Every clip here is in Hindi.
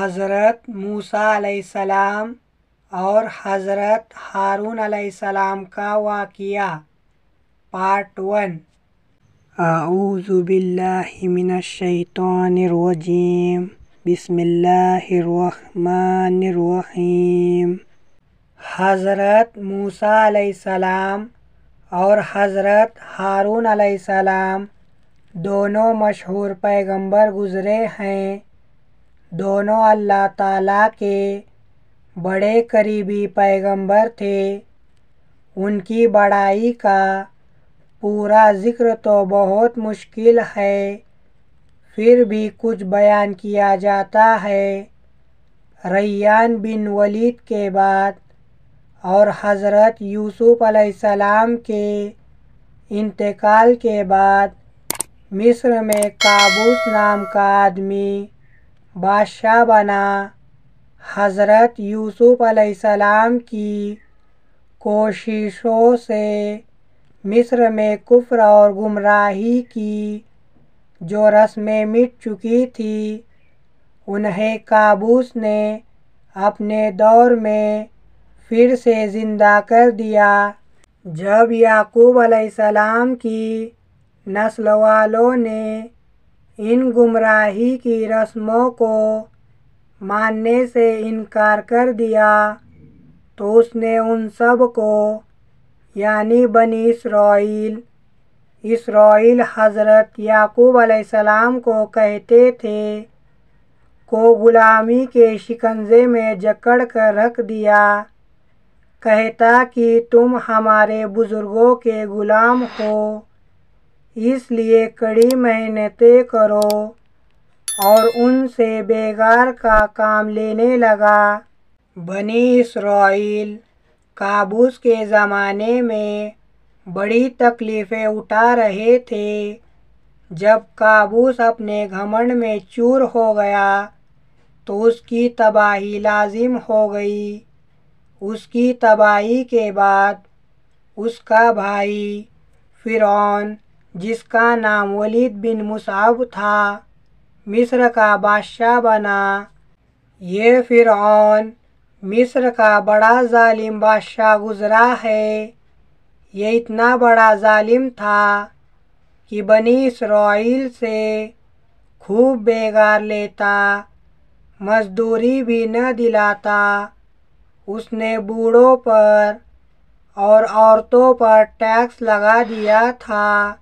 हज़रत मूसा अलैहिस्सलाम और हज़रत हारून अलैहिस्सलाम का वाक़िया पार्ट वन अऊज़ु बिल्लाहि मिनश शैतानिर रजीम। बिस्मिल्लाहिर रहमानिर रहीम। हज़रत मूसा अलैहिस्सलाम और हज़रत हारून अलैहिस्सलाम दोनों मशहूर पैगंबर गुज़रे हैं। दोनों अल्लाह ताला के बड़े करीबी पैगंबर थे। उनकी बड़ाई का पूरा ज़िक्र तो बहुत मुश्किल है, फिर भी कुछ बयान किया जाता है। रैयान बिन वलीद के बाद और हज़रत यूसुफ अलैहिस्सलाम के इंतकाल के बाद मिस्र में काबूस नाम का आदमी बादशाह बना। हज़रत यूसुफ अलैहिस्सलाम की कोशिशों से मिस्र में कुफ्र और गुमराही की जो रस्में मिट चुकी थी, उन्हें काबूस ने अपने दौर में फिर से ज़िंदा कर दिया। जब याकूब अलैहिस्सलाम की नस्ल वालों ने इन गुमराही की रस्मों को मानने से इनकार कर दिया तो उसने उन सबको, यानी बनी इसराइल इसराइल हज़रत याकूब अलैहिस्सलाम को कहते थे, को गुलामी के शिकंजे में जकड़ कर रख दिया। कहता कि तुम हमारे बुज़ुर्गों के ग़ुलाम हो। इसलिए कड़ी मेहनतें करो और उनसे बेगार का काम लेने लगा। बनी इसराइल काबूस के ज़माने में बड़ी तकलीफ़ें उठा रहे थे। जब काबूस अपने घमंड में चूर हो गया तो उसकी तबाही लाजिम हो गई। उसकी तबाही के बाद उसका भाई फ़िरौन जिसका नाम वलीद बिन मुसाब था, मिस्र का बादशाह बना। ये फ़िरौन मिस्र का बड़ा ज़ालिम बादशाह गुज़रा है। ये इतना बड़ा ज़ालिम था कि बनी इसराइल से खूब बेगार लेता, मज़दूरी भी न दिलाता। उसने बूढ़ों पर और औरतों पर टैक्स लगा दिया था।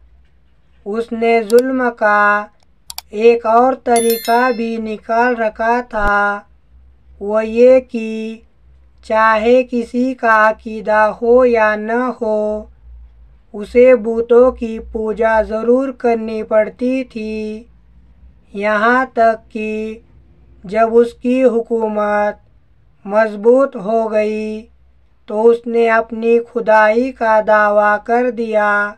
उसने जुल्म का एक और तरीका भी निकाल रखा था वो ये कि चाहे किसी का अकीदा हो या न हो, उसे बूतों की पूजा ज़रूर करनी पड़ती थी। यहाँ तक कि जब उसकी हुकूमत मज़बूत हो गई तो उसने अपनी खुदाई का दावा कर दिया।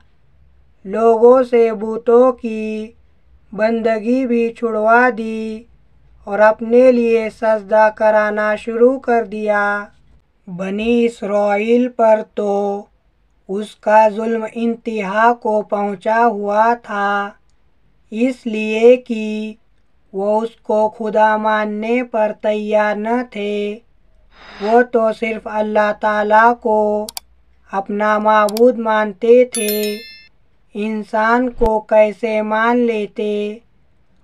लोगों से बूतों की बंदगी भी छुड़वा दी और अपने लिए सजदा कराना शुरू कर दिया। बनी इसराइल पर तो उसका जुल्म इंतहा को पहुँचा हुआ था, इसलिए कि वो उसको खुदा मानने पर तैयार न थे। वो तो सिर्फ़ अल्लाह ताला को अपना मबूद मानते थे। इंसान को कैसे मान लेते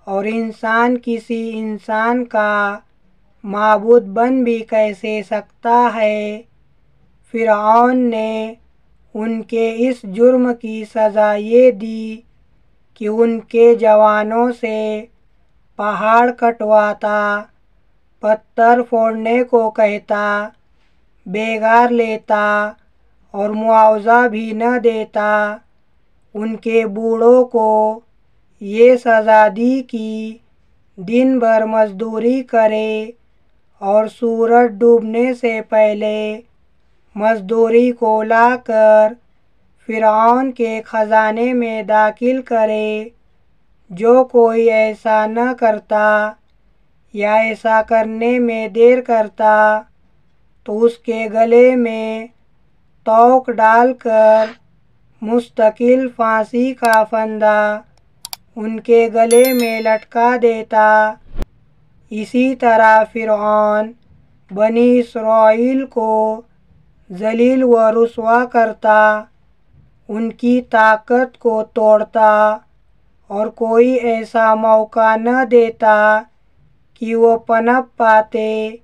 और इंसान किसी इंसान का मबूद बन भी कैसे सकता है? फ़िरौन ने उनके इस जुर्म की सज़ा ये दी कि उनके जवानों से पहाड़ कटवाता, पत्थर फोड़ने को कहता, बेगार लेता और मुआवजा भी न देता। उनके बूढ़ों को ये सज़ा दी कि दिन भर मज़दूरी करे और सूरज डूबने से पहले मज़दूरी को लाकर फ़िरौन के ख़जाने में दाखिल करे। जो कोई ऐसा न करता या ऐसा करने में देर करता तो उसके गले में तोक डालकर मुस्तकिल फांसी का फंदा। उनके गले में लटका देता। इसी तरह फ़िरौन, बनी इसराइल को जलील व रुसवा करता। उनकी ताकत को तोड़ता और कोई ऐसा मौका न देता कि वो पनप पाते।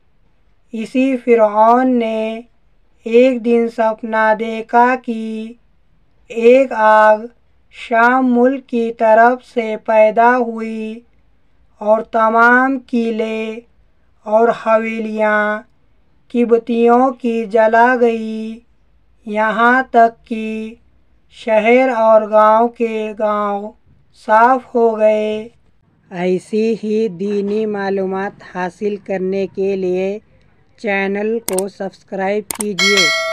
इसी फ़िरौन ने एक दिन सपना देखा कि एक आग शाम मुल्क की तरफ़ से पैदा हुई और तमाम किले और हवेलियाँ, किबतियों की जला गई। यहाँ तक कि शहर और गाँव के गाँव साफ़ हो गए। ऐसी ही दीनी मालूम हासिल करने के लिए चैनल को सब्सक्राइब कीजिए।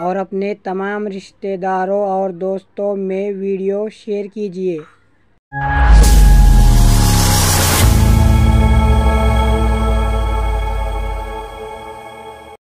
और अपने तमाम रिश्तेदारों और दोस्तों में वीडियो शेयर कीजिए।